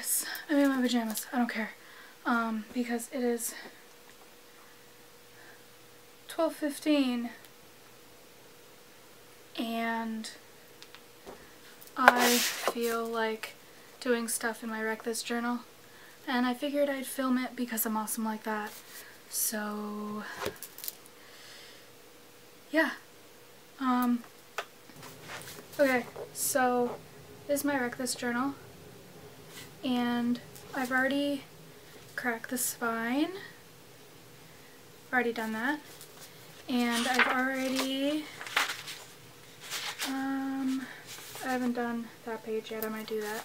this. I don't care. Um, because it is 12.15 and I feel like doing stuff in my Wreck This journal and I figured I'd film it because I'm awesome like that. So, yeah. Um, okay, so this is my Wreck This journal and I've already cracked the spine. Already done that. And I've already, um, I haven't done that page yet. I might do that.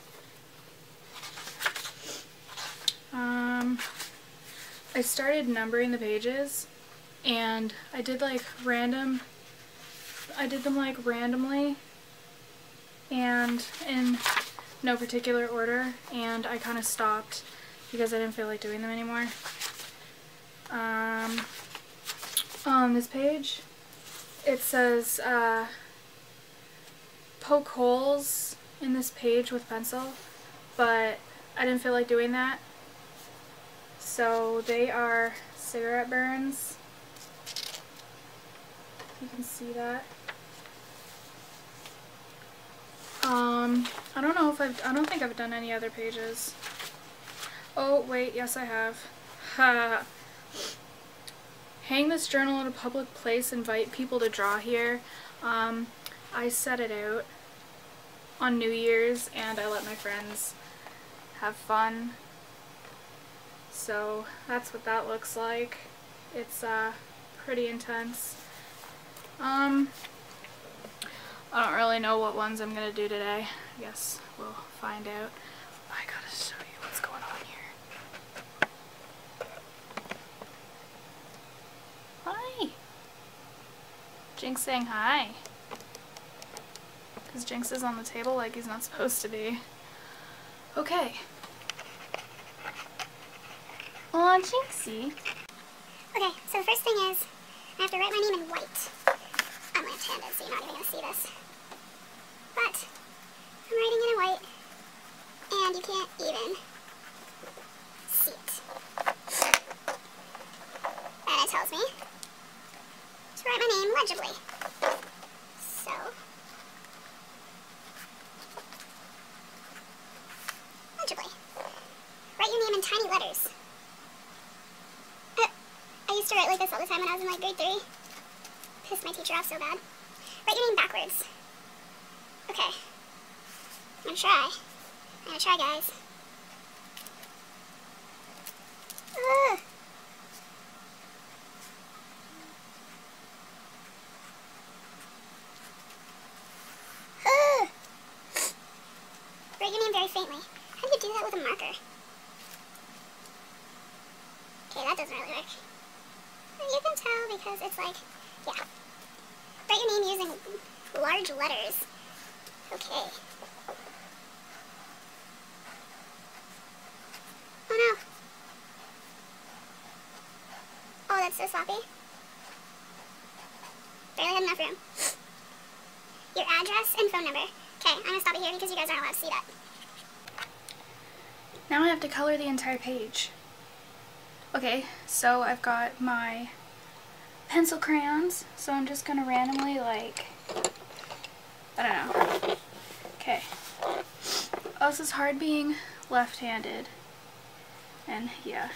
Um, I started numbering the pages and I did like random, I did them like randomly and in no particular order and I kind of stopped because I didn't feel like doing them anymore. Um, on this page it says uh, poke holes in this page with pencil but I didn't feel like doing that so they are cigarette burns. You can see that. Um, I don't know if I've, I don't think I've done any other pages. Oh, wait, yes I have. Ha. Hang this journal in a public place, invite people to draw here. Um, I set it out on New Year's and I let my friends have fun so that's what that looks like. It's uh, pretty intense. Um, I don't really know what ones I'm going to do today. I guess we'll find out. I gotta show you what's going on here. Hi! Jinx saying hi. Because Jinx is on the table like he's not supposed to be. Okay. Aw, Jinxie. Okay, so the first thing is, I have to write my name in white. I'm left-handed, so you're not even going to see this. But, I'm writing it in white, and you can't even see it. And it tells me to write my name legibly. So, legibly. Write your name in tiny letters. Uh, I used to write like this all the time when I was in like grade 3. Pissed my teacher off so bad. Write your name backwards. Okay. I'm gonna try. I'm gonna try, guys. Ugh. Ugh. Write your name very faintly. How do you do that with a marker? Okay, that doesn't really work. You can tell because it's like, yeah. Write your name using letters. Okay. Oh no. Oh, that's so sloppy. Barely had enough room. Your address and phone number. Okay, I'm gonna stop it here because you guys aren't allowed to see that. Now I have to color the entire page. Okay, so I've got my pencil crayons, so I'm just going to randomly, like, I don't know. Okay. Oh, this is hard being left-handed. And, yeah.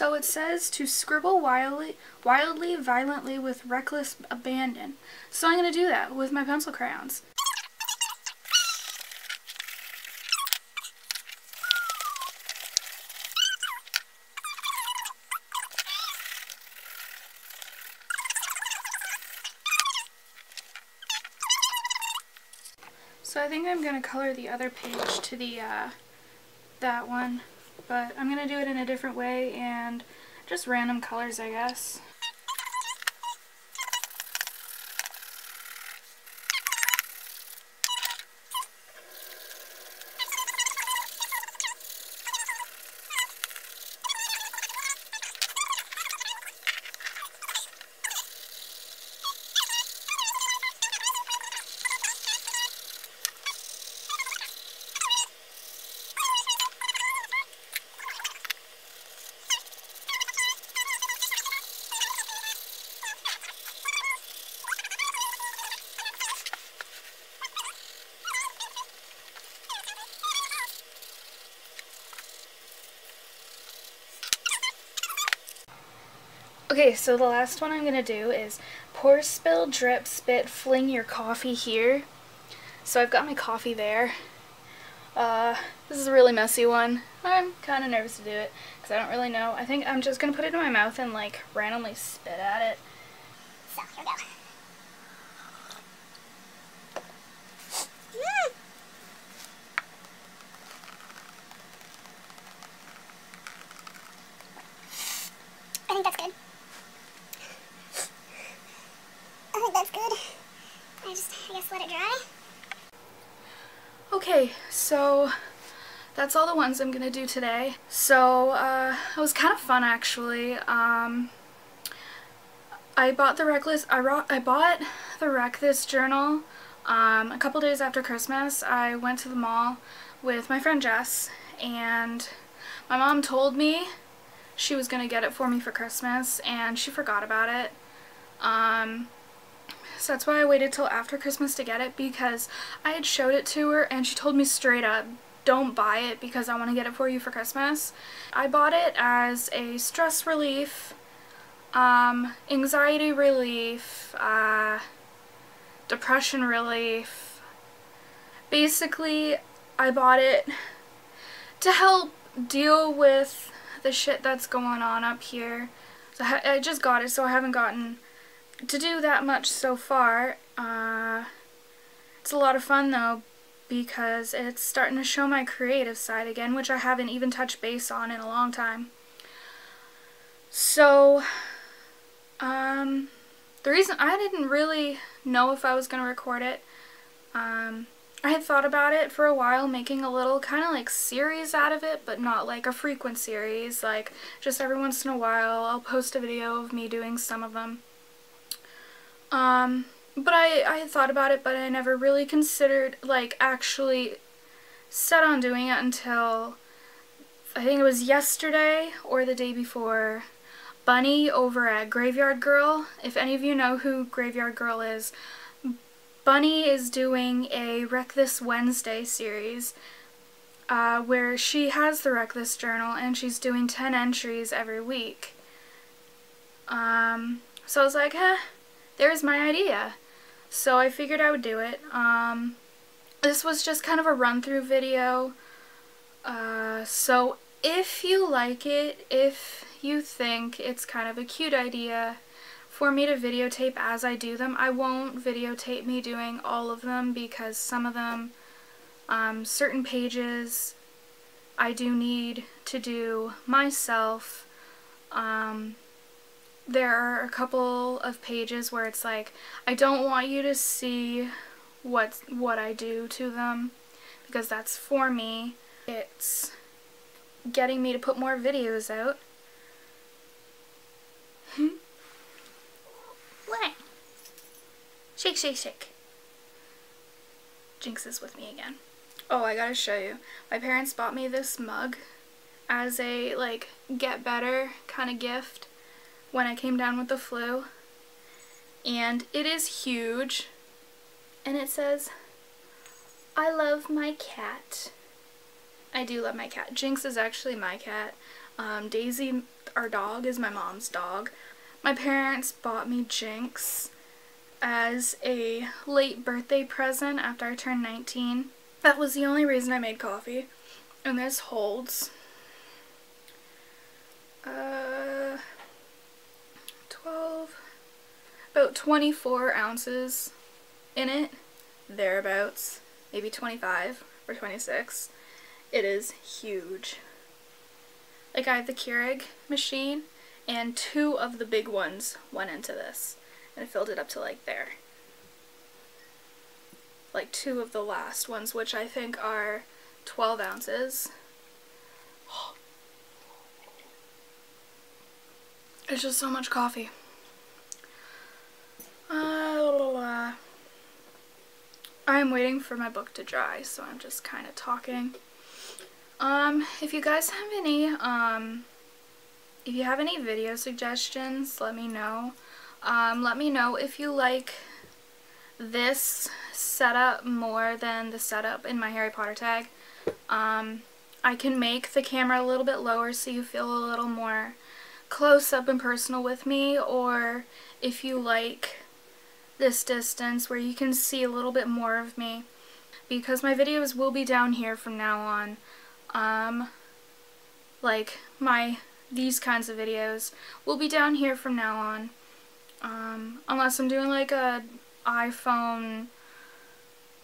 So it says to scribble wildly, wildly, violently with reckless abandon. So I'm going to do that with my pencil crayons. So I think I'm going to color the other page to the uh, that one, but I'm going to do it in a different way and just random colors I guess. Okay, so the last one I'm going to do is pour, spill, drip, spit, fling your coffee here. So I've got my coffee there. Uh, this is a really messy one. I'm kind of nervous to do it because I don't really know. I think I'm just going to put it in my mouth and like randomly spit at it. So, here we go. I think that's good. I think that's good. I just, I guess, let it dry. Okay, so that's all the ones I'm gonna do today. So uh, it was kind of fun actually. Um, I bought the Reckless. I, I bought the Wreck This journal um, a couple days after Christmas. I went to the mall with my friend Jess, and my mom told me she was gonna get it for me for Christmas, and she forgot about it. Um, so that's why I waited till after Christmas to get it because I had showed it to her and she told me straight up, don't buy it because I want to get it for you for Christmas. I bought it as a stress relief, um, anxiety relief, uh, depression relief. Basically, I bought it to help deal with the shit that's going on up here. So I just got it so I haven't gotten to do that much so far. Uh, it's a lot of fun though because it's starting to show my creative side again, which I haven't even touched base on in a long time. So, um, the reason I didn't really know if I was going to record it, um, I had thought about it for a while, making a little kind of like series out of it, but not like a frequent series, like just every once in a while I'll post a video of me doing some of them. Um, but I, I thought about it, but I never really considered, like, actually set on doing it until, I think it was yesterday or the day before, Bunny over at Graveyard Girl. If any of you know who Graveyard Girl is, Bunny is doing a Wreck This Wednesday series uh, where she has the Wreck This journal and she's doing 10 entries every week. Um, so I was like, eh, there's my idea. So I figured I would do it. Um, this was just kind of a run-through video. Uh, so if you like it, if you think it's kind of a cute idea for me to videotape as I do them, I won't videotape me doing all of them because some of them, um, certain pages, I do need to do myself. Um, there are a couple of pages where it's like, I don't want you to see what, what I do to them because that's for me. It's getting me to put more videos out. Hmm? what? Shake, shake, shake. Jinx is with me again. Oh, I gotta show you. My parents bought me this mug as a, like, get better kind of gift when I came down with the flu. And it is huge. And it says, I love my cat. I do love my cat. Jinx is actually my cat. Um, Daisy, our dog, is my mom's dog. My parents bought me Jinx as a late birthday present after I turned 19. That was the only reason I made coffee. And this holds uh, 12, about 24 ounces in it, thereabouts, maybe 25 or 26. It is huge. Like I have the Keurig machine and two of the big ones went into this and filled it up to like there. Like two of the last ones, which I think are 12 ounces. It's just so much coffee. Uh, I'm waiting for my book to dry, so I'm just kind of talking. Um, if you guys have any, um, if you have any video suggestions, let me know. Um, let me know if you like this setup more than the setup in my Harry Potter tag. Um, I can make the camera a little bit lower so you feel a little more close up and personal with me or if you like this distance where you can see a little bit more of me. Because my videos will be down here from now on. Um like my these kinds of videos will be down here from now on. Um unless I'm doing like a iPhone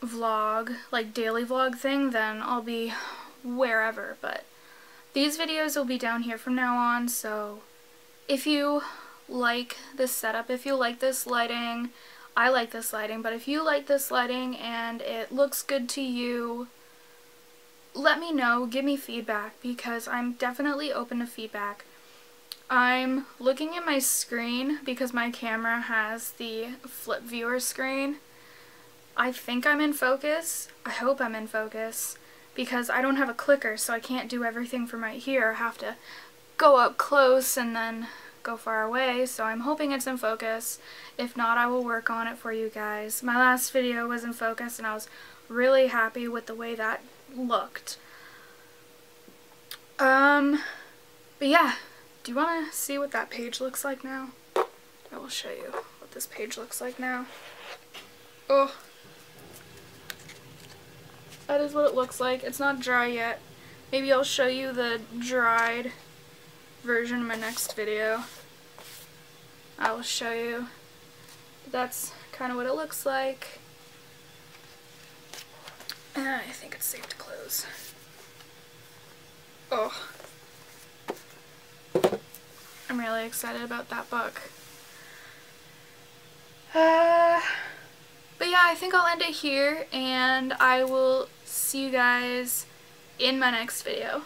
vlog like daily vlog thing then I'll be wherever. But these videos will be down here from now on so if you like this setup, if you like this lighting, I like this lighting, but if you like this lighting and it looks good to you, let me know, give me feedback, because I'm definitely open to feedback. I'm looking at my screen because my camera has the flip viewer screen. I think I'm in focus. I hope I'm in focus because I don't have a clicker so I can't do everything from right here. I have to go up close and then go far away, so I'm hoping it's in focus. If not, I will work on it for you guys. My last video was in focus and I was really happy with the way that looked. Um, but yeah, do you want to see what that page looks like now? I will show you what this page looks like now. Oh. That is what it looks like. It's not dry yet. Maybe I'll show you the dried version in my next video. I will show you. That's kind of what it looks like. And I think it's safe to close. Oh. I'm really excited about that book. Uh, but yeah, I think I'll end it here, and I will see you guys in my next video.